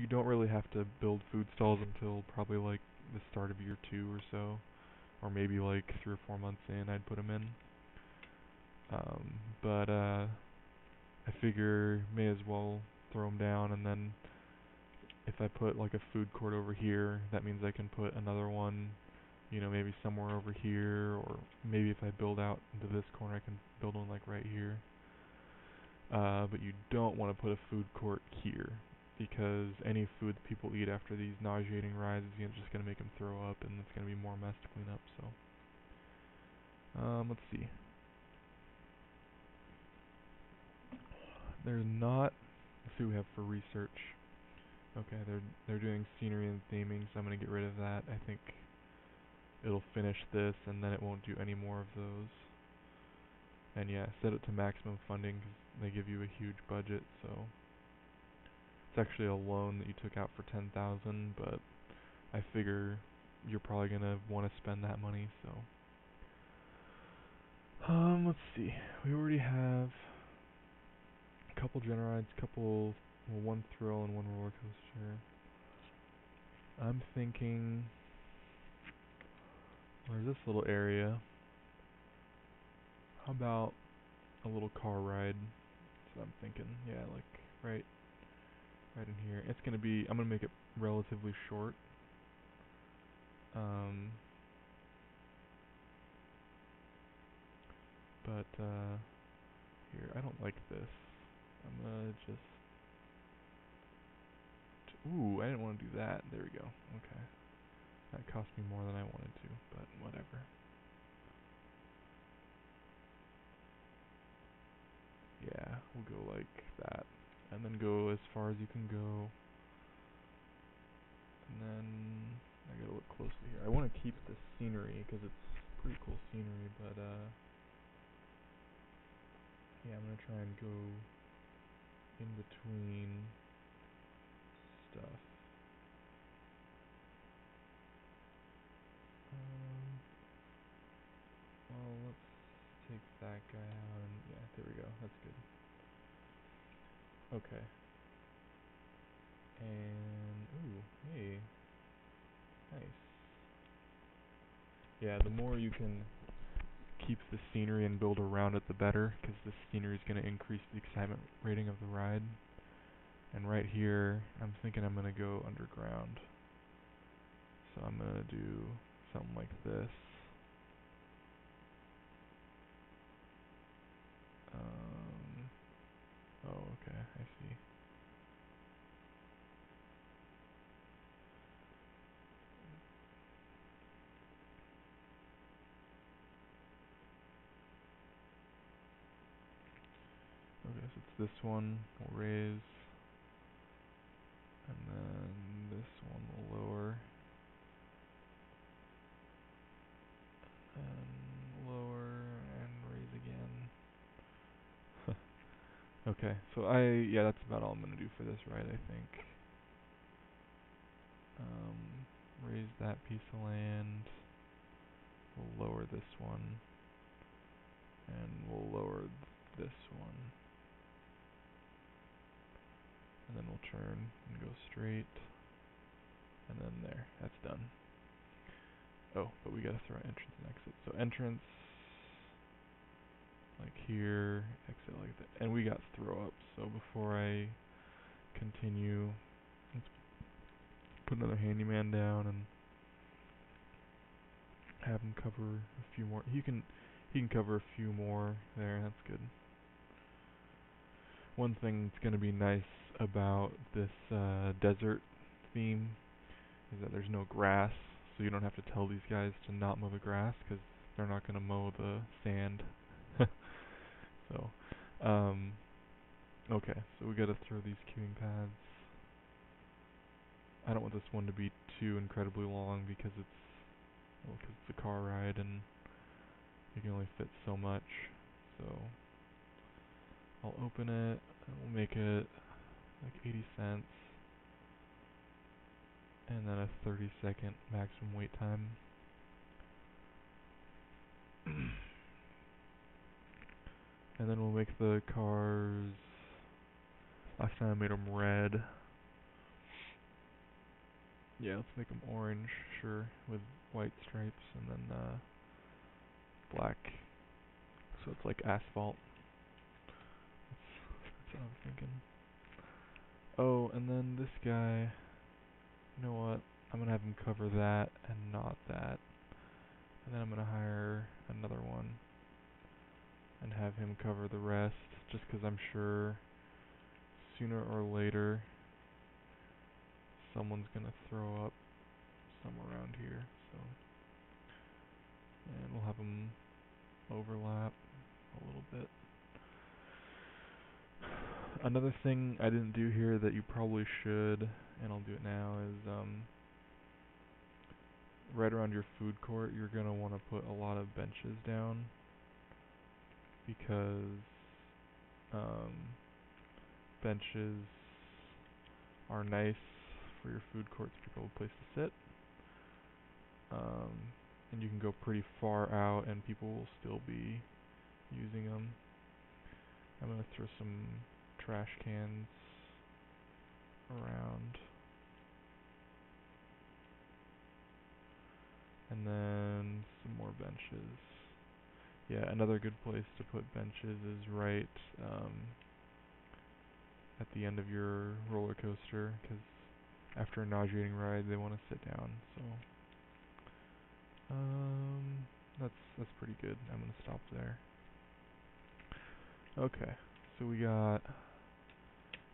you don't really have to build food stalls until probably like the start of year two or so, or maybe like three or four months in. I'd put them in. Um, but uh, I figure may as well throw them down, and then if I put like a food court over here, that means I can put another one, you know, maybe somewhere over here, or maybe if I build out into this corner, I can build one like right here. Uh, but you don't want to put a food court here because any food that people eat after these nauseating rides is just going to make them throw up and it's going to be more mess to clean up. So, um, let's see. There's not. Let's see what we have for research. Okay, they're they're doing scenery and theming, so I'm gonna get rid of that. I think it'll finish this, and then it won't do any more of those. And yeah, set it to maximum funding because they give you a huge budget, so it's actually a loan that you took out for ten thousand, but I figure you're probably gonna want to spend that money, so. Um, let's see. We already have a couple rides, couple, well, one thrill and one roller coaster. I'm thinking, where's this little area? How about a little car ride? That's what I'm thinking. Yeah, like right, right in here. It's gonna be. I'm gonna make it relatively short. Um, but uh, here, I don't like this. I'm gonna just... Ooh, I didn't want to do that. There we go. Okay. That cost me more than I wanted to, but whatever. Yeah, we'll go like that. And then go as far as you can go. And then I gotta look closely here. I want to keep the scenery because it's pretty cool scenery, but uh, yeah, I'm gonna try and go in between stuff. Um, well, let's take that guy out, and yeah, there we go. That's good. Okay. And ooh, hey, nice. Yeah, the more you can keep the scenery and build around it, the better, because the scenery is going to increase the excitement rating of the ride. And right here, I'm thinking I'm going to go underground. So I'm going to do something like this. Um, oh, okay, I see. Okay, so it's this one, we'll raise, and then this one will lower, and lower, and raise again. okay, so I, yeah, that's about all I'm going to do for this ride, I think. Um, raise that piece of land, we'll lower this one, and we'll lower th this one and then we'll turn and go straight, and then there, that's done. Oh, but we gotta throw entrance and exit. So entrance, like here, exit like that, and we got throw up. So before I continue, let's put another handyman down and have him cover a few more. He can, he can cover a few more there. That's good. One thing that's gonna be nice about this uh, desert theme is that there's no grass, so you don't have to tell these guys to not mow the grass because they're not going to mow the sand. so, um, okay, so we got to throw these queuing pads. I don't want this one to be too incredibly long because it's well, cause it's a car ride and you can only fit so much. Open it and we'll make it like 80 cents, and then a 30 second maximum wait time. and then we'll make the cars, last time I made them red, Yeah, let's make them orange, sure, with white stripes and then uh, black. So it's like asphalt. That's, what I'm thinking. Oh, and then this guy, you know what? I'm gonna have him cover that and not that. And then I'm gonna hire another one and have him cover the rest, just because I'm sure sooner or later someone's gonna throw up some around here. So, and we'll have them overlap a little bit. Another thing I didn't do here that you probably should, and I'll do it now, is um, right around your food court, you're gonna want to put a lot of benches down because um, benches are nice for your food courts, a place to sit. Um, and you can go pretty far out and people will still be using them. I'm going to throw some trash cans around. And then some more benches. Yeah, another good place to put benches is right um, at the end of your roller coaster, because after a nauseating ride, they want to sit down. So, um, that's that's pretty good. I'm gonna stop there. Okay, so we got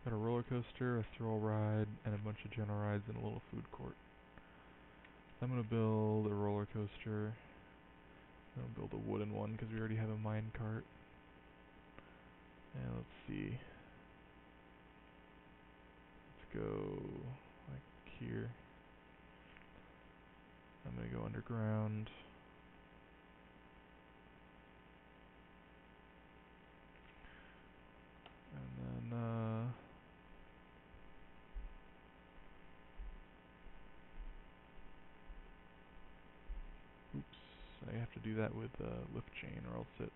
got a roller coaster, a thrill ride, and a bunch of general rides and a little food court. I'm gonna build a roller coaster. I'll build a wooden one because we already have a mine cart. And let's see. Let's go like here. I'm gonna go underground. And then uh oops, I have to do that with uh lift chain or else it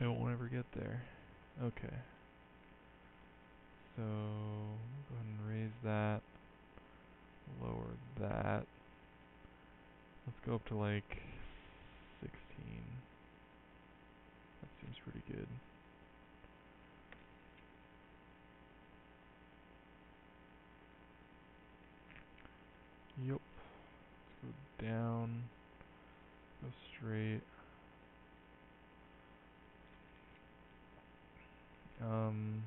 I won't ever get there. Okay. So go ahead and raise that. Lower that. Let's go up to like 16. That seems pretty good. Yep. Let's go down. Straight. Um.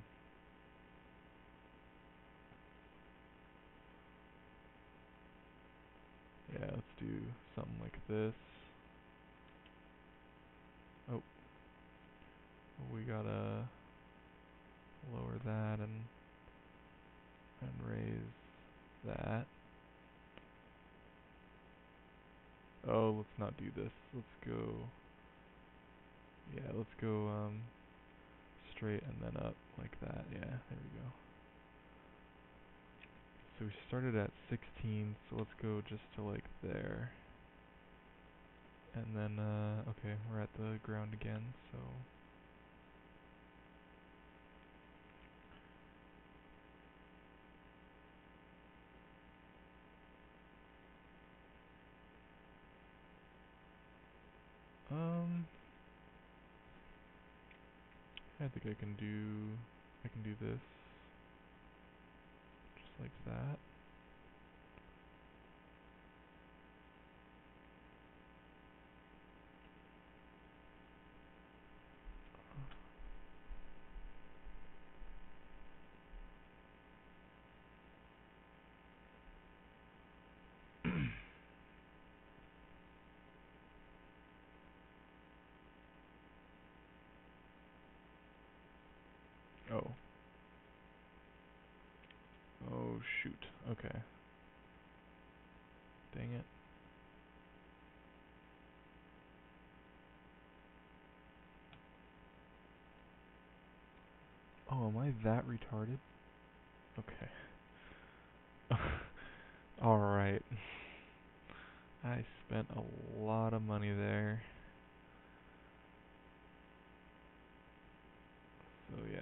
Yeah, let's do something like this. Oh. We gotta lower that and and raise that. Oh, let's not do this. Let's go. Yeah, let's go um straight and then up like that. Yeah, there we go. So we started at 16, so let's go just to like there. And then, uh, okay, we're at the ground again, so... Um... I think I can do... I can do this. Just like that. Oh. Oh shoot. Okay. Dang it. Oh, am I that retarded? Okay. Alright. I spent a lot of money there. So yeah.